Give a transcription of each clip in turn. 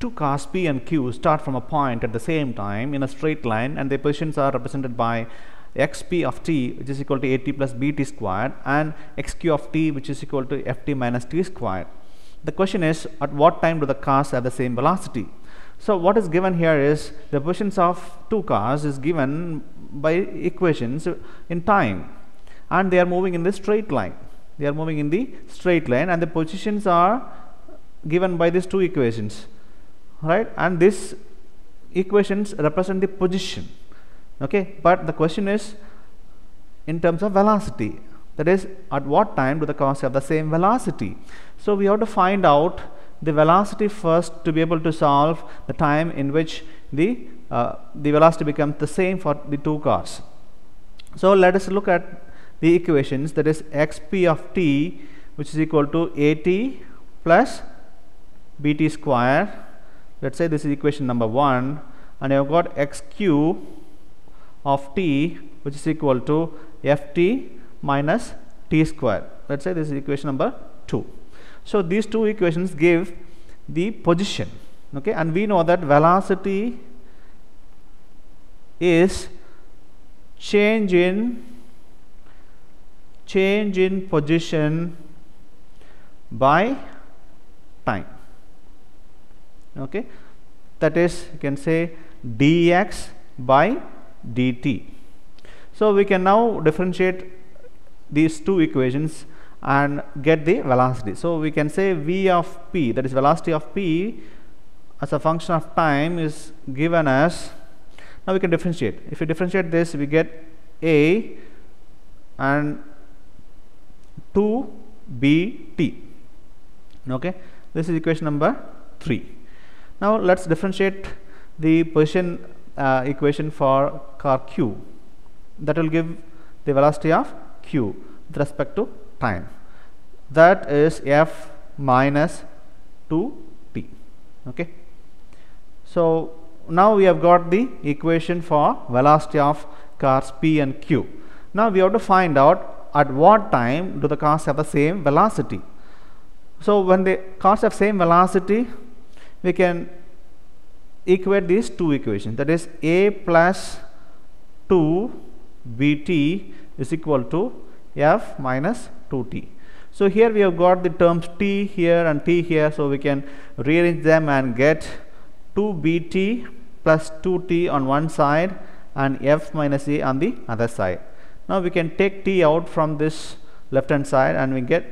two cars p and q start from a point at the same time in a straight line and their positions are represented by xp of t which is equal to at plus bt squared and xq of t which is equal to ft minus t squared. The question is at what time do the cars have the same velocity? So what is given here is the positions of two cars is given by equations in time and they are moving in the straight line. They are moving in the straight line and the positions are given by these two equations right? And these equations represent the position. Okay? But the question is in terms of velocity that is at what time do the cars have the same velocity? So we have to find out the velocity first to be able to solve the time in which the uh, the velocity becomes the same for the two cars. So let us look at the equations that is xp of t which is equal to at plus bt square let's say this is equation number 1 and have got xq of t which is equal to ft minus t square. Let's say this is equation number 2 so these two equations give the position okay? And we know that velocity is change in change in position by time okay? That is you can say dx by dt. So we can now differentiate these two equations and get the velocity. So we can say v of p that is velocity of p as a function of time is given as now we can differentiate. If we differentiate this we get a and 2 bt okay? This is equation number 3 now let's differentiate the position uh, equation for car q. That will give the velocity of q with respect to time. That is f minus 2t okay? So now we have got the equation for velocity of cars p and q. Now we have to find out at what time do the cars have the same velocity. So when the cars have same velocity we can equate these two equations that is a plus 2 bt is equal to f minus 2t. So here we have got the terms t here and t here so we can rearrange them and get 2bt plus 2t on one side and f minus a on the other side. Now we can take t out from this left hand side and we get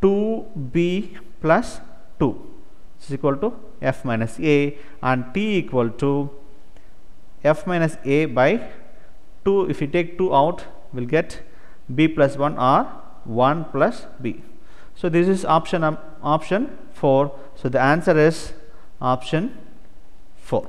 2b plus 2 is equal to f minus a and t equal to f minus a by 2 if we take 2 out we'll get b plus 1 or 1 plus b. So this is option um, option 4. So the answer is option 4.